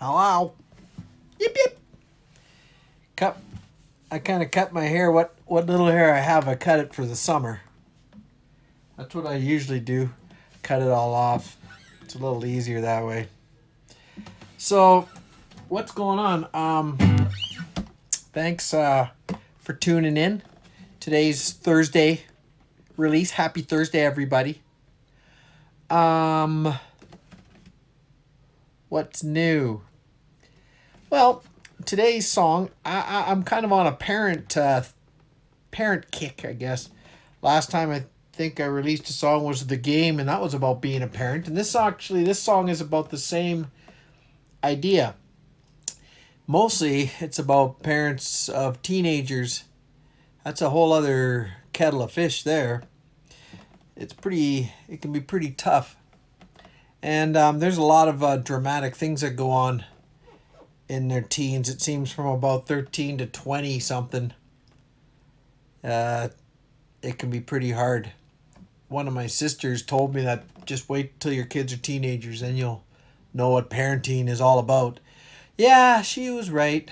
Hello. Yip yip. Cut. I kind of cut my hair. What what little hair I have, I cut it for the summer. That's what I usually do. Cut it all off. It's a little easier that way. So, what's going on? Um, thanks uh, for tuning in. Today's Thursday release. Happy Thursday, everybody. Um, what's new? Well, today's song, I, I I'm kind of on a parent uh, parent kick, I guess. Last time I think I released a song was the game, and that was about being a parent. And this actually, this song is about the same idea. Mostly, it's about parents of teenagers. That's a whole other kettle of fish there. It's pretty. It can be pretty tough. And um, there's a lot of uh, dramatic things that go on in their teens. It seems from about 13 to 20 something. Uh, it can be pretty hard. One of my sisters told me that just wait till your kids are teenagers and you'll know what parenting is all about. Yeah, she was right.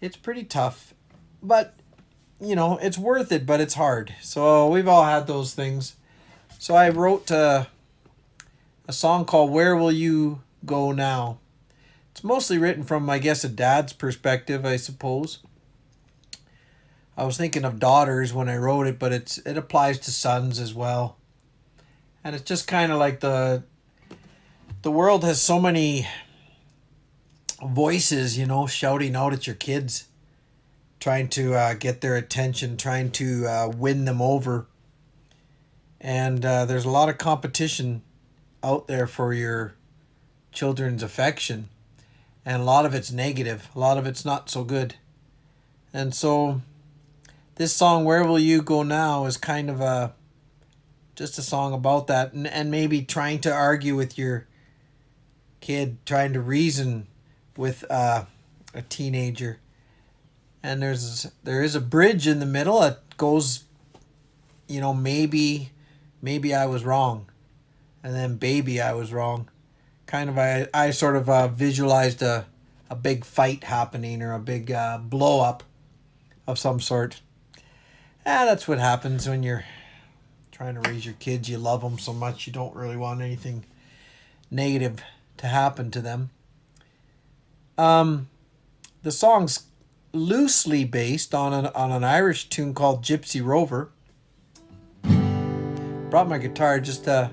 It's pretty tough. But, you know, it's worth it, but it's hard. So we've all had those things. So I wrote uh, a song called Where Will You Go Now? It's mostly written from, I guess, a dad's perspective, I suppose. I was thinking of daughters when I wrote it, but it's it applies to sons as well. And it's just kind of like the the world has so many voices, you know, shouting out at your kids, trying to uh, get their attention, trying to uh, win them over. And uh, there's a lot of competition out there for your children's affection. And a lot of it's negative, a lot of it's not so good. And so this song, Where Will You Go Now, is kind of a just a song about that and, and maybe trying to argue with your kid, trying to reason with uh, a teenager. And there's there is a bridge in the middle that goes, you know, maybe maybe I was wrong. And then baby I was wrong. Kind of I, I sort of uh, visualized a, a big fight happening or a big uh, blow up of some sort. And that's what happens when you're trying to raise your kids. You love them so much you don't really want anything negative to happen to them. Um, the song's loosely based on an, on an Irish tune called Gypsy Rover. Brought my guitar just to,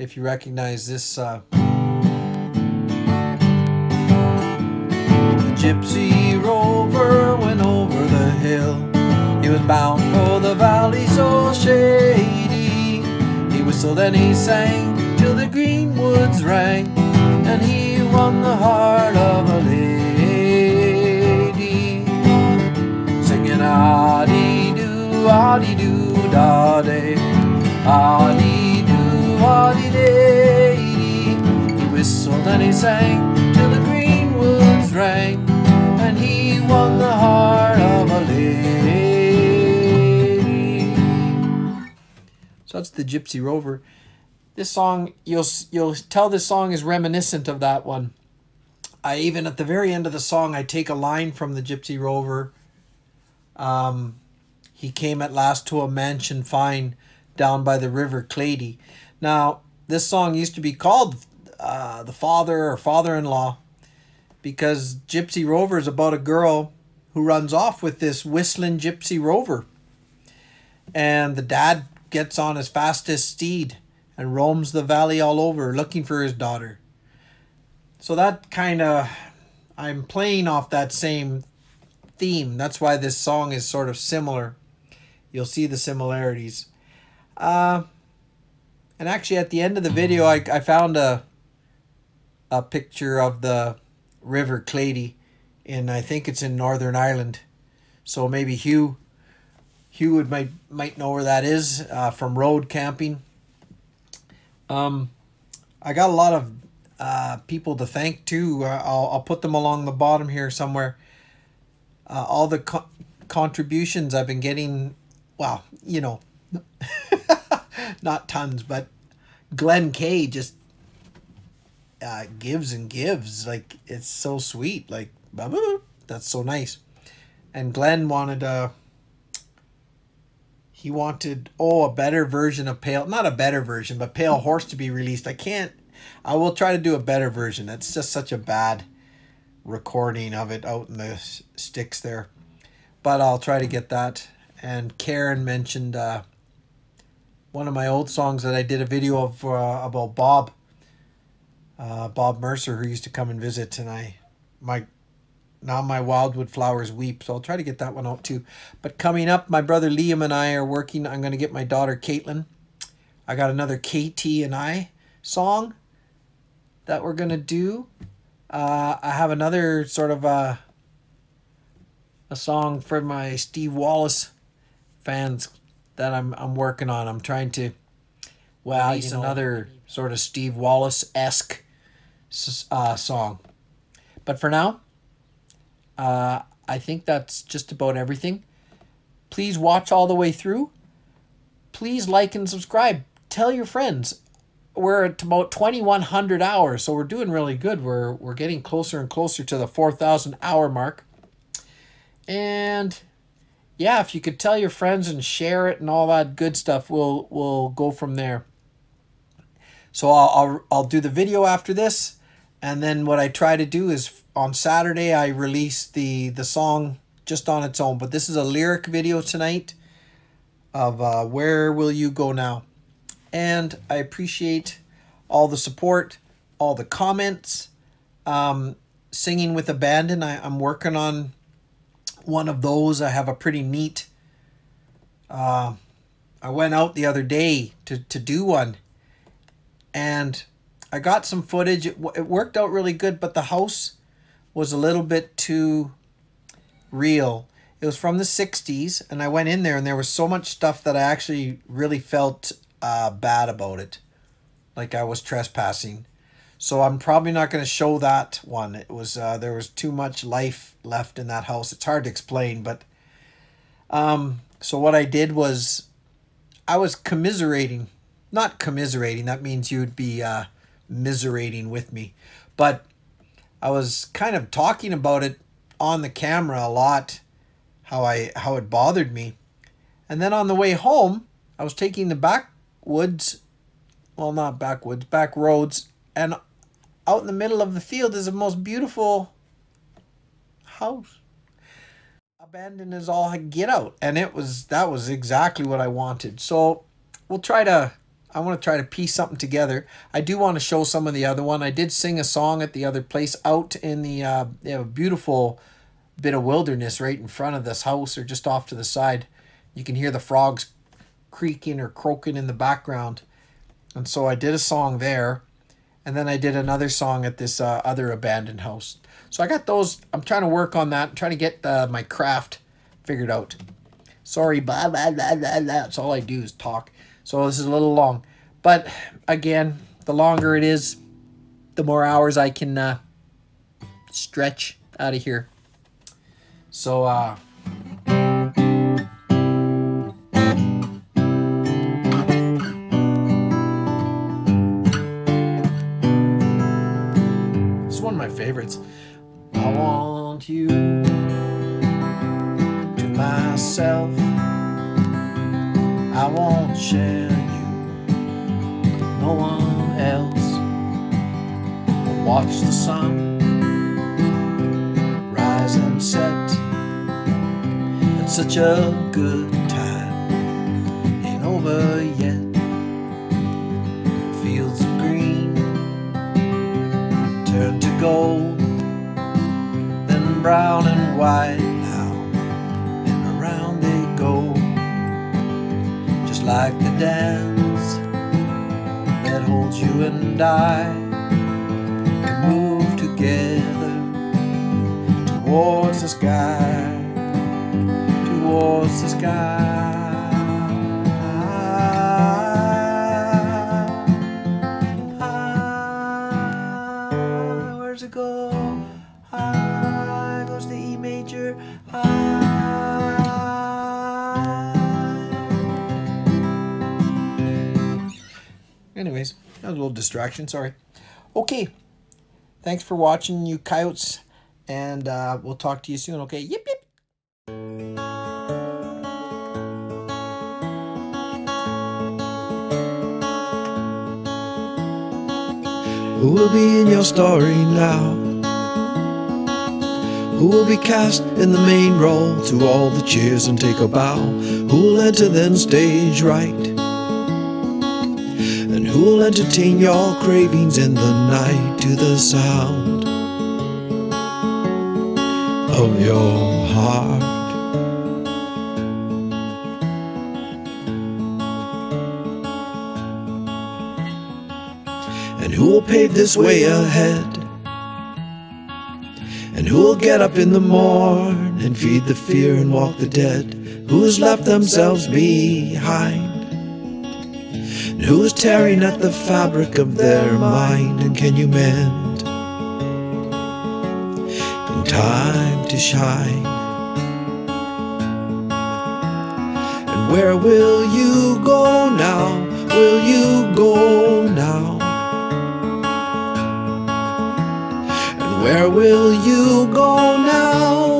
if you recognize this. Uh, the Gypsy Rover went over the hill. He was bound for the valley so shady. He whistled and he sang till the green woods rang, and he won the heart of a lady. Singing ah-dee doo, ah-dee doo, da day, ah-dee doo, Whistled and he sang till the green woods rang, and he won the heart of a lady. So that's the Gypsy Rover this song you'll you'll tell this song is reminiscent of that one. I even at the very end of the song I take a line from the Gypsy Rover. Um, he came at last to a mansion fine down by the river Clady. Now this song used to be called uh, the father or father-in-law because Gypsy Rover is about a girl who runs off with this whistling Gypsy Rover, and the dad gets on his fastest steed and roams the valley all over looking for his daughter. So that kind of, I'm playing off that same theme. That's why this song is sort of similar. You'll see the similarities. Uh, and actually at the end of the video, I, I found a, a picture of the River Clady and I think it's in Northern Ireland. So maybe Hugh, Hugh would might, might know where that is uh, from road camping. Um, I got a lot of uh, people to thank too. Uh, I'll, I'll put them along the bottom here somewhere. Uh, all the co contributions I've been getting, well, you know, not tons, but Glenn K just uh, gives and gives. Like it's so sweet. Like that's so nice. And Glenn wanted a. Uh, he wanted oh a better version of Pale, not a better version, but Pale Horse to be released. I can't. I will try to do a better version. That's just such a bad recording of it out in the sticks there, but I'll try to get that. And Karen mentioned uh, one of my old songs that I did a video of uh, about Bob uh, Bob Mercer, who used to come and visit, and I, my, now my wildwood flowers weep. So I'll try to get that one out too. But coming up, my brother Liam and I are working. I'm going to get my daughter Caitlin. I got another KT and I song that we're going to do. Uh, I have another sort of a, uh, a song for my Steve Wallace fans that I'm I'm working on. I'm trying to well, know, another sort of Steve Wallace esque uh, song. But for now, uh, I think that's just about everything. Please watch all the way through. Please like and subscribe. Tell your friends. We're at about 2,100 hours, so we're doing really good. We're, we're getting closer and closer to the 4,000 hour mark. And yeah, if you could tell your friends and share it and all that good stuff, we'll, we'll go from there. So I'll, I'll, I'll do the video after this and then what I try to do is on Saturday I release the the song just on its own. But this is a lyric video tonight of uh, Where Will You Go Now? And I appreciate all the support, all the comments. Um, singing with Abandon, I, I'm working on one of those. I have a pretty neat... Uh, I went out the other day to, to do one. And I got some footage. It, it worked out really good, but the house was a little bit too real. It was from the 60s, and I went in there, and there was so much stuff that I actually really felt uh, bad about it. Like I was trespassing. So I'm probably not going to show that one. It was uh, there was too much life left in that house. It's hard to explain, but um, so what I did was I was commiserating, not commiserating. That means you'd be uh, miserating with me. But I was kind of talking about it on the camera a lot, how I how it bothered me. And then on the way home, I was taking the backwoods, well not backwoods, back roads, and out in the middle of the field is the most beautiful house. Abandoned as all get out. And it was that was exactly what I wanted. So we'll try to I want to try to piece something together. I do want to show some of the other one. I did sing a song at the other place out in the uh, you know, beautiful bit of wilderness right in front of this house or just off to the side. You can hear the frogs creaking or croaking in the background. And so I did a song there. And then I did another song at this uh, other abandoned house. So I got those. I'm trying to work on that. I'm trying to get uh, my craft figured out. Sorry, blah, blah, blah, blah, blah. That's all I do is talk. So this is a little long. But again, the longer it is, the more hours I can uh, stretch out of here. So, uh, this is one of my favorites. I want you to myself share you. No one else watch the sun Rise and set. It's such a good time Ain't over yet. Fields of green Turn to gold Then brown and white dance that holds you and I. We move together towards the sky, towards the sky. Little distraction, sorry. Okay, Thanks for watching, you coyotes. And uh, we'll talk to you soon, okay? Yip, yip. Who will be in your story now? Who will be cast in the main role to all the cheers and take a bow? Who will enter then stage right? And who will entertain your cravings in the night to the sound of your heart? And who will pave this way ahead? And who will get up in the morn and feed the fear and walk the dead? Who has left themselves behind? Who is tearing at the fabric of their mind? And can you mend in time to shine? And where will you go now? Will you go now? And where will you go now?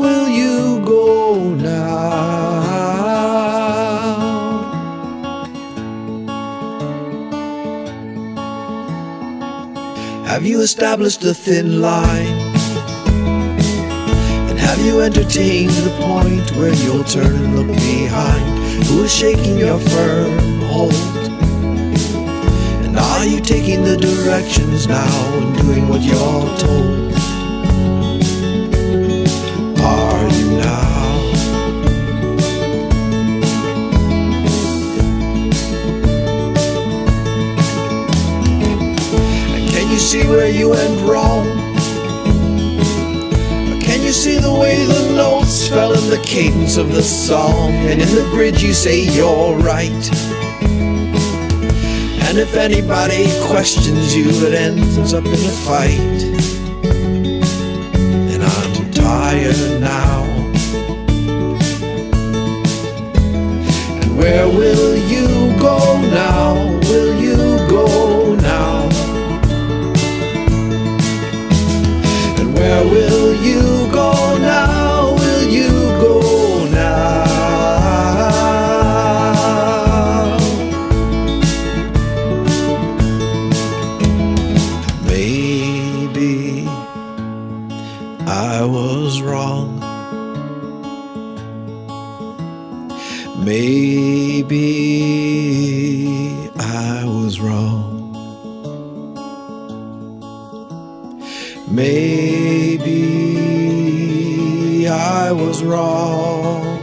Have you established a thin line? And have you entertained the point where you'll turn and look behind? Who is shaking your firm hold? And are you taking the directions now and doing what you're told? See where you went wrong? Can you see the way the notes fell in the cadence of the song? And in the bridge you say you're right. And if anybody questions you, it ends up in a fight. And I'm tired now. And where will you go now? Maybe I was wrong. Maybe I was wrong.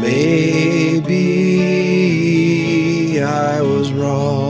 Maybe I was wrong.